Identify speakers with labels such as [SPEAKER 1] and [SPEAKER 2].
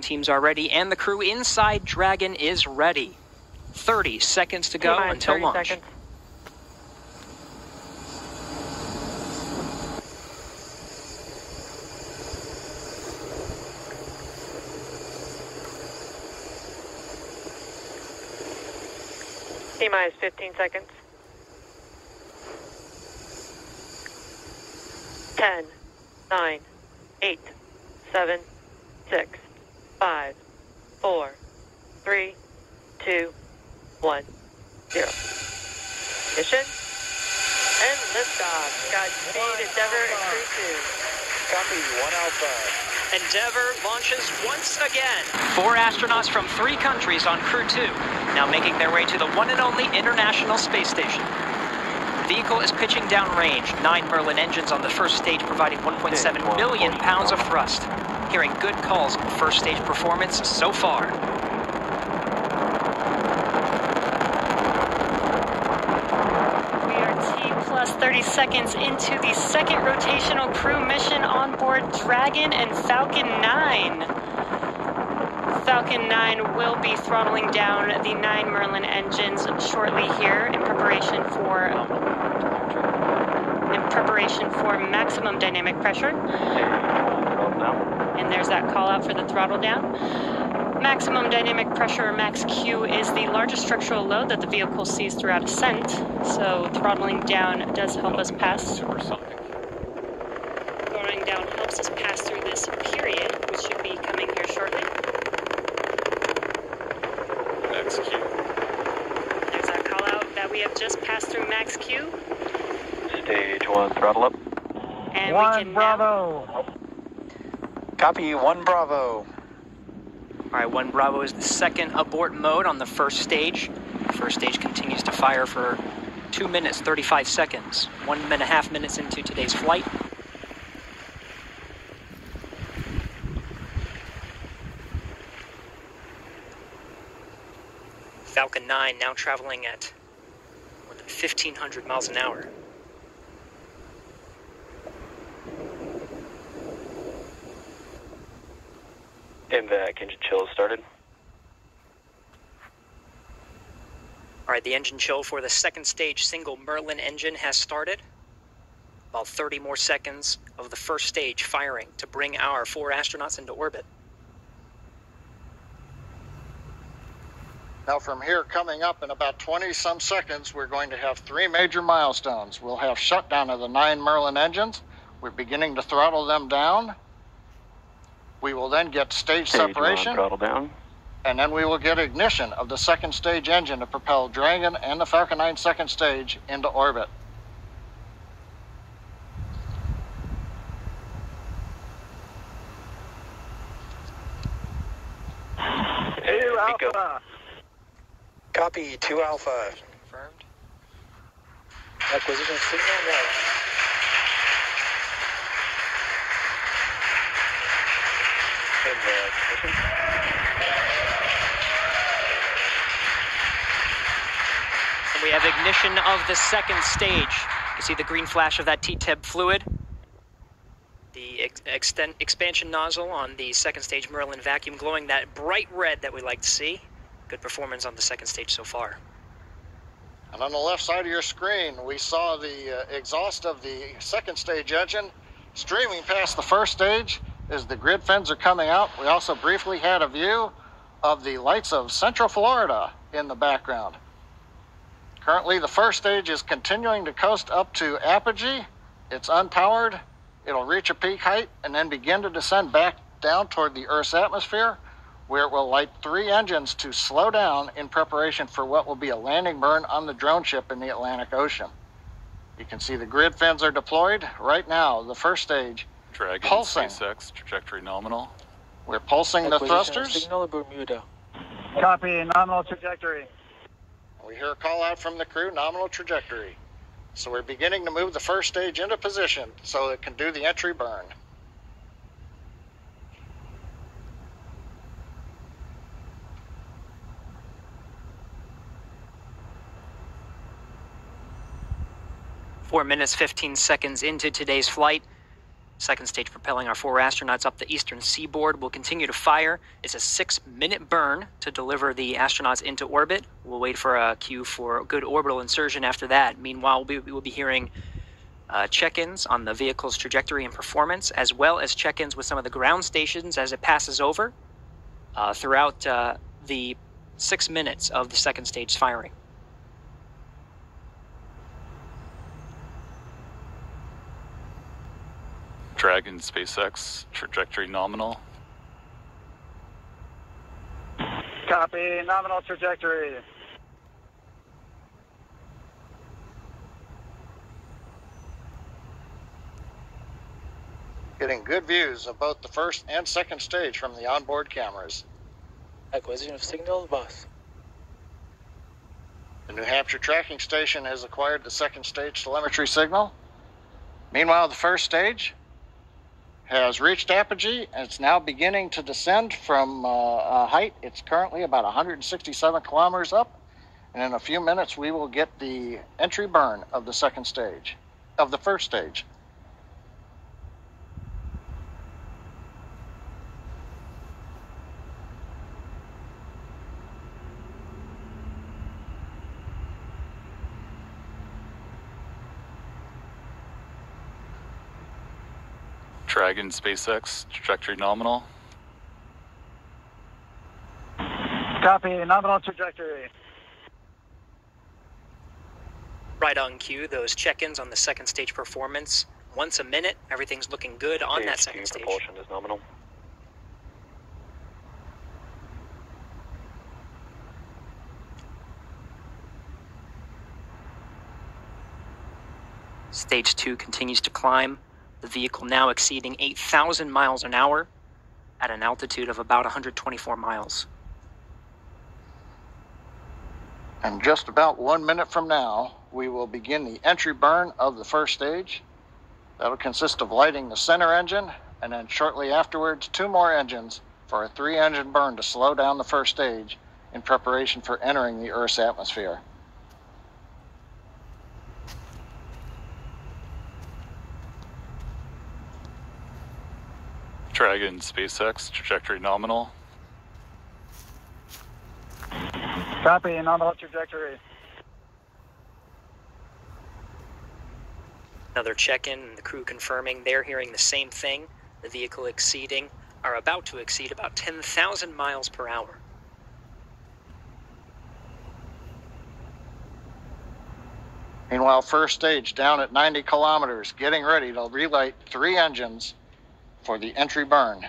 [SPEAKER 1] Teams are ready, and the crew inside Dragon is ready. 30 seconds to go until launch.
[SPEAKER 2] seconds. T minus 15 seconds. 10, 9, 8, 7, 6, 5, 4, 3, 2, 1, 0. Mission and liftoff. Godspeed, Endeavour, and Crew 2.
[SPEAKER 3] Copy,
[SPEAKER 1] Endeavour launches once again. Four astronauts from three countries on Crew 2, now making their way to the one and only International Space Station. The vehicle is pitching downrange, nine Merlin engines on the first stage providing 1.7 million pounds of thrust. Hearing good calls on first stage performance so far.
[SPEAKER 4] We are T plus 30 seconds into the second rotational crew mission on board Dragon and Falcon 9. Falcon 9 will be throttling down the nine Merlin engines shortly here in preparation for in preparation for maximum dynamic pressure. And there's that call out for the throttle down. Maximum dynamic pressure, max Q, is the largest structural load that the vehicle sees throughout ascent. So throttling down does help us pass. Throttling down helps us pass through this period, which should be coming here shortly.
[SPEAKER 3] Max Q.
[SPEAKER 4] There's that call out that we have just passed through max Q,
[SPEAKER 3] Stage one, throttle up.
[SPEAKER 4] and we can now.
[SPEAKER 3] Copy, one Bravo.
[SPEAKER 1] All right, one Bravo is the second abort mode on the first stage. First stage continues to fire for two minutes, 35 seconds. One and a half minutes into today's flight. Falcon 9 now traveling at more than 1,500 miles an hour.
[SPEAKER 3] MVAC engine chill started.
[SPEAKER 1] All right, the engine chill for the second stage single Merlin engine has started. About 30 more seconds of the first stage firing to bring our four astronauts into orbit.
[SPEAKER 5] Now, from here, coming up in about 20 some seconds, we're going to have three major milestones. We'll have shutdown of the nine Merlin engines. We're beginning to throttle them down. We will then get stage
[SPEAKER 3] Stage
[SPEAKER 5] separation,
[SPEAKER 3] throttle down.
[SPEAKER 5] and then we will get ignition of the second stage engine to propel Dragon and the Falcon 9 second stage into orbit.
[SPEAKER 3] Two Alpha. Copy, two Alpha.
[SPEAKER 1] Confirmed.
[SPEAKER 3] Acquisition signal MVAC mission.
[SPEAKER 1] And we have ignition of the second stage. You see the green flash of that TEA-TEB fluid. The ex- extend, expansion nozzle on the second stage Merlin vacuum glowing that bright red that we like to see. Good performance on the second stage so far.
[SPEAKER 5] And on the left side of your screen, we saw the uh, exhaust of the second stage engine streaming past the first stage as the grid fins are coming out. We also briefly had a view of the lights of Central Florida in the background. Currently, the first stage is continuing to coast up to apogee. It's unpowered. It'll reach a peak height and then begin to descend back down toward the Earth's atmosphere, where it will light three engines to slow down in preparation for what will be a landing burn on the drone ship in the Atlantic Ocean. You can see the grid fins are deployed right now. The first stage,
[SPEAKER 6] Dragon,
[SPEAKER 5] Pulsing.
[SPEAKER 6] SpaceX, trajectory nominal.
[SPEAKER 5] we're pulsing the thrusters.
[SPEAKER 3] Signal Bermuda.
[SPEAKER 7] Copy, nominal trajectory.
[SPEAKER 5] We hear a call out from the crew, nominal trajectory. So we're beginning to move the first stage into position so it can do the entry burn.
[SPEAKER 1] Four minutes, 15 seconds into today's flight. Second stage propelling our four astronauts up the eastern seaboard will continue to fire. It's a six minute burn to deliver the astronauts into orbit. We'll wait for a cue for good orbital insertion after that. Meanwhile, we will be hearing uh, check ins on the vehicle's trajectory and performance, as well as check ins with some of the ground stations as it passes over uh, throughout uh, the six minutes of the second stage firing.
[SPEAKER 6] Dragon SpaceX trajectory nominal.
[SPEAKER 7] Copy, nominal trajectory.
[SPEAKER 5] Getting good views of both the first and second stage from the onboard cameras.
[SPEAKER 3] Acquisition of signal, boss.
[SPEAKER 5] The New Hampshire tracking station has acquired the second stage telemetry signal. Meanwhile, the first stage has reached apogee and it's now beginning to descend from uh, a height. It's currently about 167 kilometers up. And in a few minutes, we will get the entry burn of the second stage, of the first stage.
[SPEAKER 6] Dragon SpaceX trajectory nominal.
[SPEAKER 7] Copy, nominal trajectory.
[SPEAKER 1] Right on cue, those check ins on the second stage performance. Once a minute, everything's looking good on that second stage.
[SPEAKER 3] propulsion is nominal.
[SPEAKER 1] Stage 2 continues to climb, the vehicle now exceeding 8,000 miles an hour at an altitude of about 124 miles.
[SPEAKER 5] And just about one minute from now, we will begin the entry burn of the first stage. That'll consist of lighting the center engine, and then shortly afterwards, two more engines for a three engine burn to slow down the first stage in preparation for entering the Earth's atmosphere.
[SPEAKER 6] Dragon SpaceX trajectory nominal.
[SPEAKER 7] Copy, nominal trajectory.
[SPEAKER 1] Another check in, and the crew confirming they're hearing the same thing. The vehicle exceeding, are about to exceed about 10,000 miles per hour.
[SPEAKER 5] Meanwhile, first stage down at 90 kilometers, getting ready to relight three engines for the entry burn.